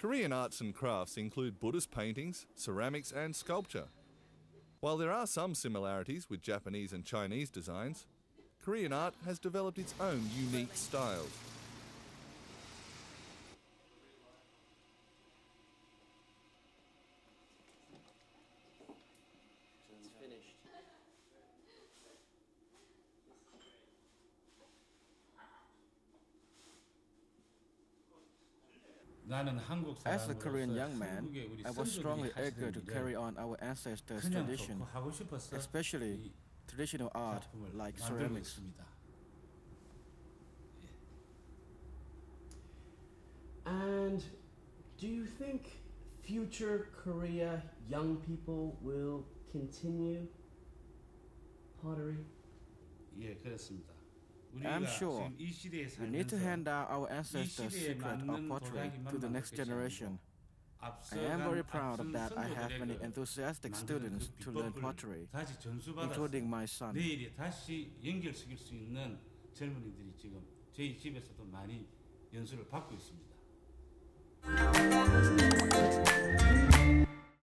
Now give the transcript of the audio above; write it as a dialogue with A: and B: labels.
A: Korean arts and crafts include Buddhist paintings, ceramics, and sculpture. While there are some similarities with Japanese and Chinese designs, Korean art has developed its own unique styles.
B: As a Korean young man, I was strongly eager to carry on our ancestors' tradition, especially traditional art like ceramics.
C: And do you think future Korea young people will continue pottery?
D: 예, 그렇습니다.
B: I'm
D: 우리가
B: sure
D: 지금 이 시대에
B: We need to
D: 살면서
B: hand down our ancestors'
D: 시대에
B: secret of
D: 맞는
B: pottery to the next
D: 도자기만
B: generation.
D: 앞서간
B: I am very proud of
D: 앞선
B: that I have many
D: 선조들에게
B: enthusiastic
D: 만드는
B: students
D: 그
B: to learn
D: 비법을
B: pottery,
D: 다시 전수받아서
B: including my son.
D: 내일에 다시 연결시킬 수 있는 젊은이들이 지금 저희 집에서도 많이 연수를 받고 있습니다.